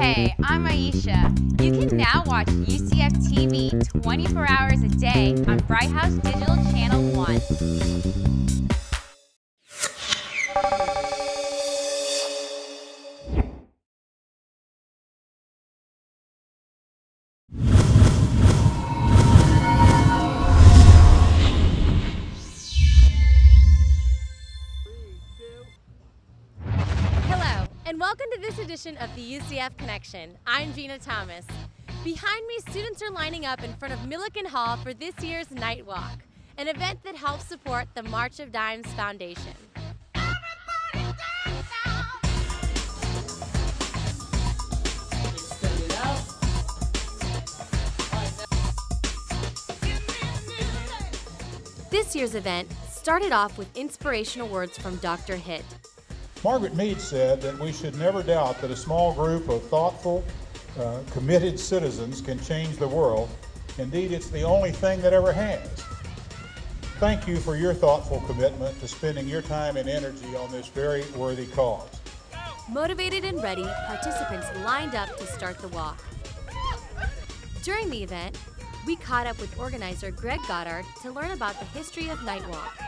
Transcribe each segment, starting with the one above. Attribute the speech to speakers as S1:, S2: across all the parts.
S1: Hey, I'm Aisha. You can now watch UCF TV 24 hours a day on Bright House Digital Channel 1.
S2: And welcome to this edition of the UCF Connection. I'm Gina Thomas. Behind me, students are lining up in front of Millican Hall for this year's Knight Walk, an event that helps support the March of Dimes Foundation. This year's event started off with inspirational words from Dr. Hitt.
S3: Margaret Mead said that we should never doubt that a small group of thoughtful, uh, committed citizens can change the world. Indeed, it's the only thing that ever has. Thank you for your thoughtful commitment to spending your time and energy on this very worthy cause.
S2: Motivated and ready, participants lined up to start the walk. During the event, we caught up with organizer Greg Goddard to learn about the history of Knight Walk.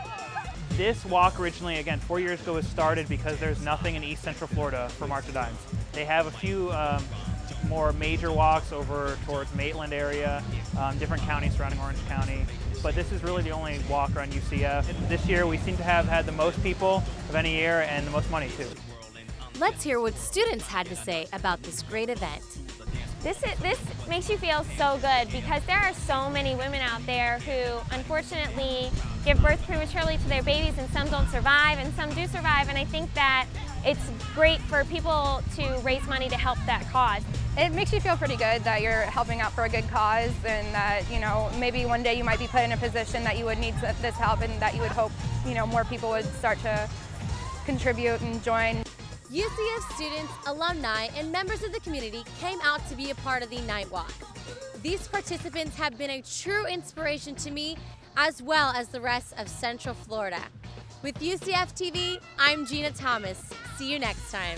S4: This walk originally, again, four years ago was started because there's nothing in East Central Florida for March of Dimes. They have a few um, more major walks over towards Maitland area, um, different counties surrounding Orange County, but this is really the only walk around UCF. This year we seem to have had the most people of any year and the most money too.
S2: Let's hear what students had to say about this great event.
S5: This, is, this makes you feel so good because there are so many women out there who unfortunately give birth prematurely to their babies and some don't survive and some do survive and I think that it's great for people to raise money to help that cause.
S6: It makes you feel pretty good that you're helping out for a good cause and that, you know, maybe one day you might be put in a position that you would need this help and that you would hope, you know, more people would start to contribute and join.
S2: UCF students, alumni, and members of the community came out to be a part of the Knight Walk. These participants have been a true inspiration to me as well as the rest of Central Florida. With UCF TV, I'm Gina Thomas. See you next time.